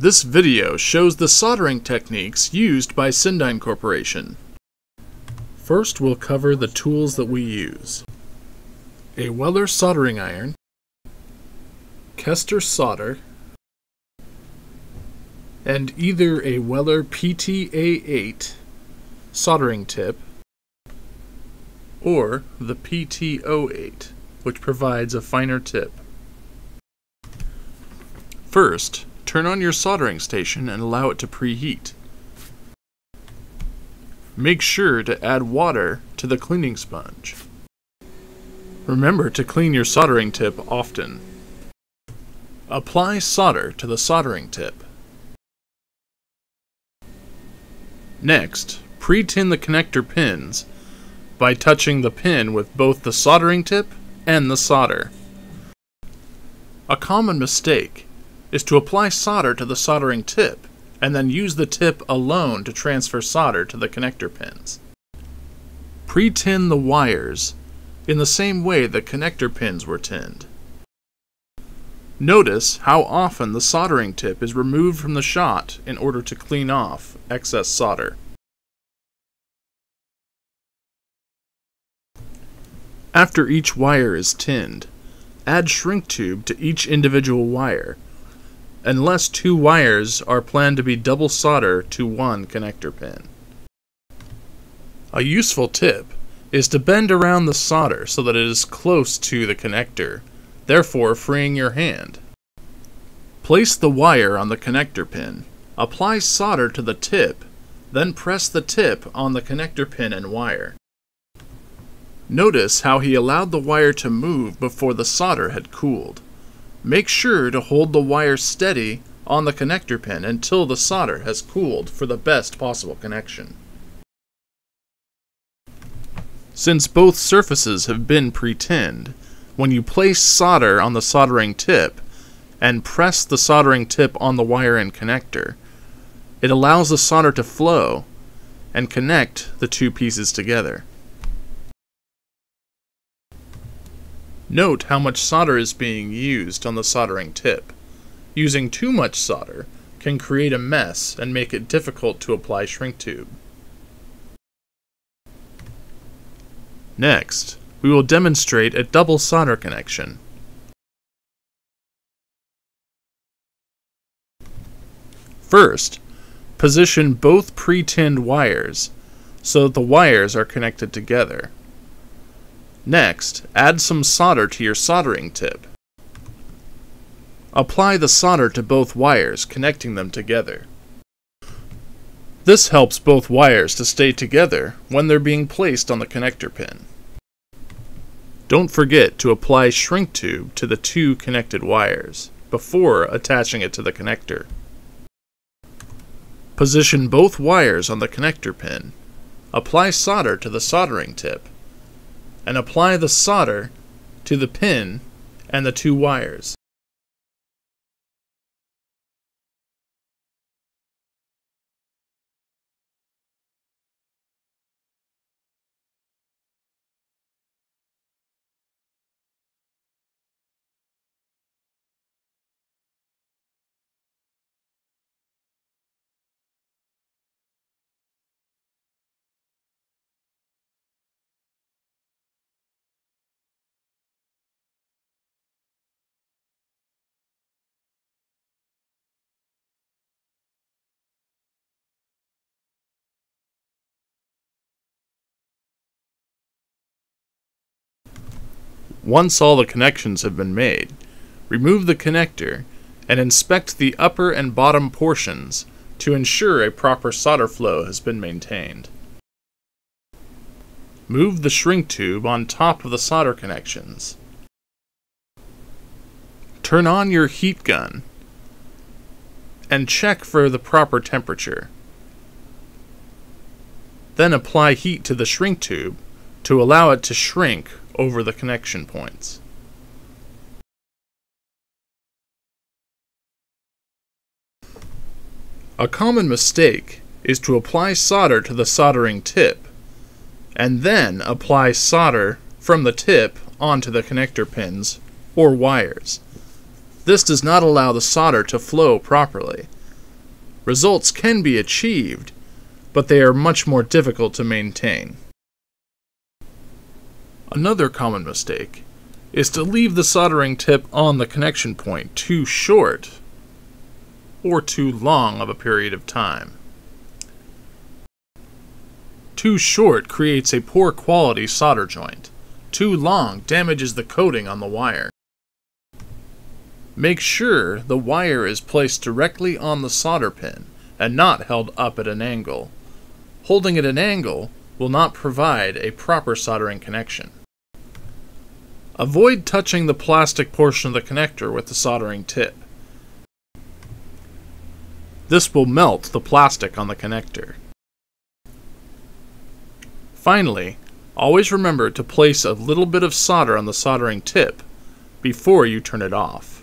This video shows the soldering techniques used by Syndyne Corporation. First, we'll cover the tools that we use. A Weller soldering iron, Kester solder, and either a Weller PTA8 soldering tip or the PT08, which provides a finer tip. First, turn on your soldering station and allow it to preheat. Make sure to add water to the cleaning sponge. Remember to clean your soldering tip often. Apply solder to the soldering tip. Next, pre-tin the connector pins by touching the pin with both the soldering tip and the solder. A common mistake is to apply solder to the soldering tip and then use the tip alone to transfer solder to the connector pins. Pre-tin the wires in the same way the connector pins were tinned. Notice how often the soldering tip is removed from the shot in order to clean off excess solder. After each wire is tinned, add shrink tube to each individual wire, unless two wires are planned to be double solder to one connector pin. A useful tip is to bend around the solder so that it is close to the connector, therefore freeing your hand. Place the wire on the connector pin, apply solder to the tip, then press the tip on the connector pin and wire. Notice how he allowed the wire to move before the solder had cooled. Make sure to hold the wire steady on the connector pin until the solder has cooled for the best possible connection. Since both surfaces have been pre-tinned, when you place solder on the soldering tip and press the soldering tip on the wire and connector, it allows the solder to flow and connect the two pieces together. Note how much solder is being used on the soldering tip. Using too much solder can create a mess and make it difficult to apply shrink tube. Next, we will demonstrate a double solder connection. First, position both pre-tinned wires so that the wires are connected together. Next, add some solder to your soldering tip. Apply the solder to both wires, connecting them together. This helps both wires to stay together when they're being placed on the connector pin. Don't forget to apply shrink tube to the two connected wires before attaching it to the connector. Position both wires on the connector pin. Apply solder to the soldering tip and apply the solder to the pin and the two wires. Once all the connections have been made, remove the connector and inspect the upper and bottom portions to ensure a proper solder flow has been maintained. Move the shrink tube on top of the solder connections. Turn on your heat gun and check for the proper temperature. Then apply heat to the shrink tube to allow it to shrink over the connection points. A common mistake is to apply solder to the soldering tip and then apply solder from the tip onto the connector pins or wires. This does not allow the solder to flow properly Results can be achieved, but they are much more difficult to maintain. Another common mistake is to leave the soldering tip on the connection point too short or too long of a period of time. Too short creates a poor quality solder joint. Too long damages the coating on the wire. Make sure the wire is placed directly on the solder pin and not held up at an angle. Holding at an angle will not provide a proper soldering connection. Avoid touching the plastic portion of the connector with the soldering tip. This will melt the plastic on the connector. Finally, always remember to place a little bit of solder on the soldering tip before you turn it off.